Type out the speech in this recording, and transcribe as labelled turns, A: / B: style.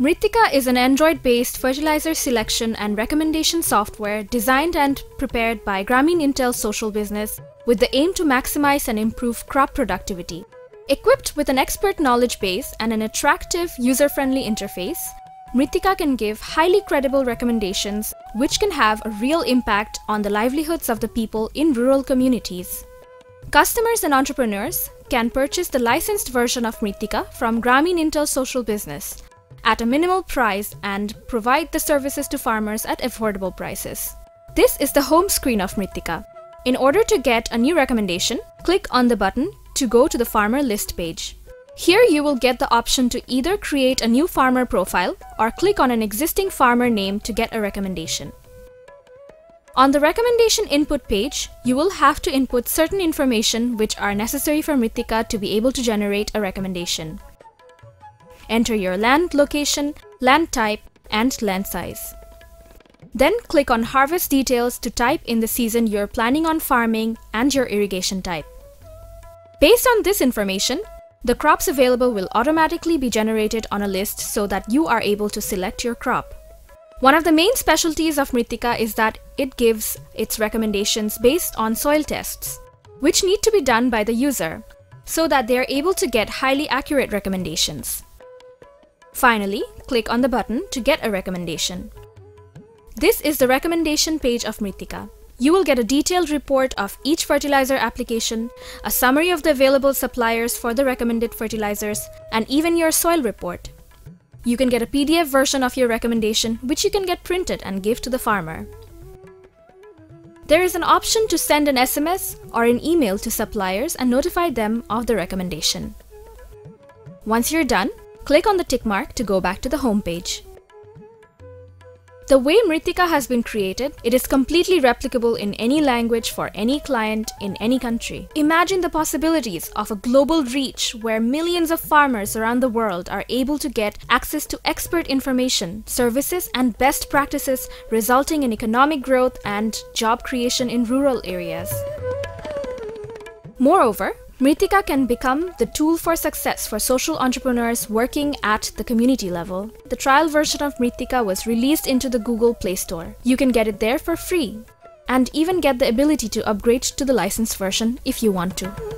A: Mrittika is an Android based fertilizer selection and recommendation software designed and prepared by Grameen Intel Social Business with the aim to maximize and improve crop productivity. Equipped with an expert knowledge base and an attractive, user friendly interface, Mrittika can give highly credible recommendations which can have a real impact on the livelihoods of the people in rural communities. Customers and entrepreneurs can purchase the licensed version of Mrittika from Grameen Intel Social Business at a minimal price and provide the services to farmers at affordable prices. This is the home screen of Mrittika. In order to get a new recommendation, click on the button to go to the farmer list page. Here you will get the option to either create a new farmer profile or click on an existing farmer name to get a recommendation. On the recommendation input page, you will have to input certain information which are necessary for Mrittika to be able to generate a recommendation. Enter your land location, land type, and land size. Then click on Harvest Details to type in the season you're planning on farming and your irrigation type. Based on this information, the crops available will automatically be generated on a list so that you are able to select your crop. One of the main specialties of Mrittika is that it gives its recommendations based on soil tests, which need to be done by the user, so that they are able to get highly accurate recommendations. Finally, click on the button to get a recommendation. This is the recommendation page of Mrittika. You will get a detailed report of each fertilizer application, a summary of the available suppliers for the recommended fertilizers, and even your soil report. You can get a PDF version of your recommendation, which you can get printed and give to the farmer. There is an option to send an SMS or an email to suppliers and notify them of the recommendation. Once you're done, Click on the tick mark to go back to the home page. The way Mrittika has been created, it is completely replicable in any language for any client in any country. Imagine the possibilities of a global reach where millions of farmers around the world are able to get access to expert information, services, and best practices, resulting in economic growth and job creation in rural areas. Moreover, Mrittika can become the tool for success for social entrepreneurs working at the community level. The trial version of Mrittika was released into the Google Play Store. You can get it there for free and even get the ability to upgrade to the licensed version if you want to.